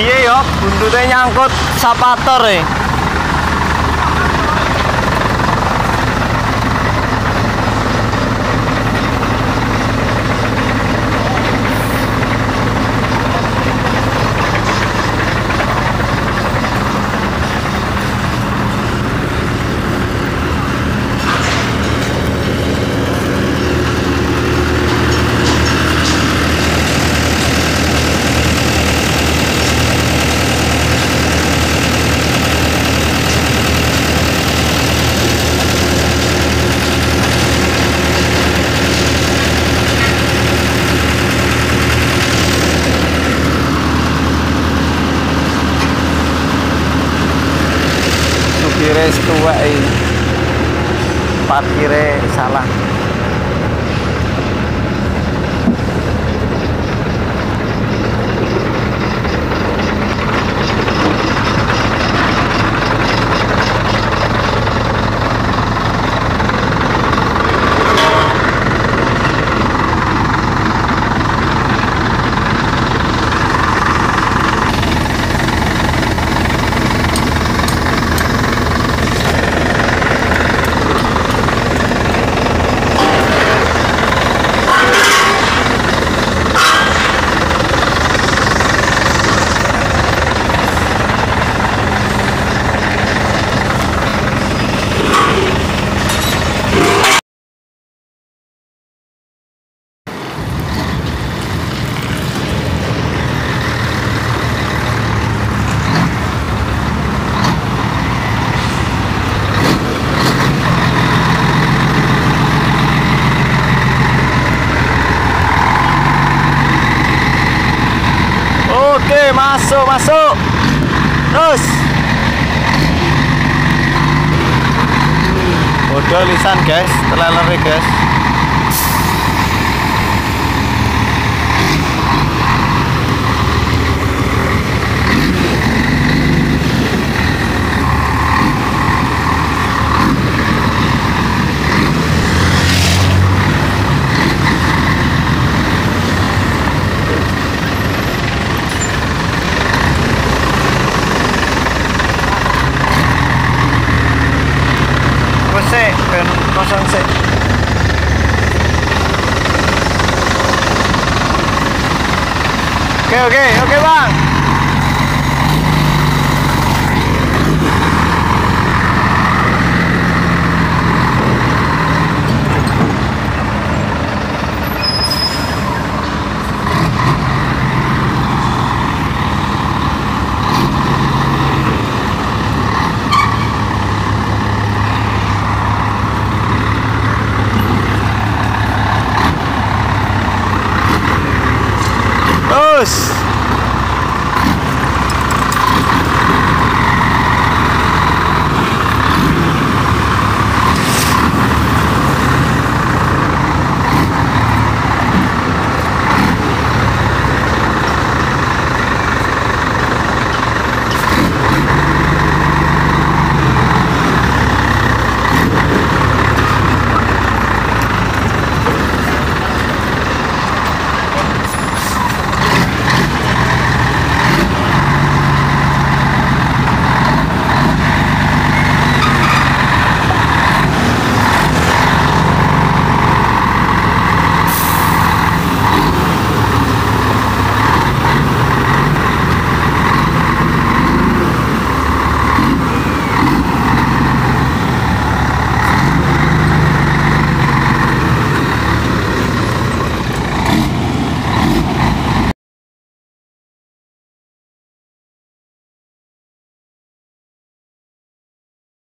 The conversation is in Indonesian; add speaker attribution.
Speaker 1: piye yo? Buntute nyangkut sapator e tuwek iki. Parkire salah Oke, masuk, masuk. Terus. Udah lisan, guys. Teleleri, guys. Kosong sik. Oke, oke, oke, Bang. Terus.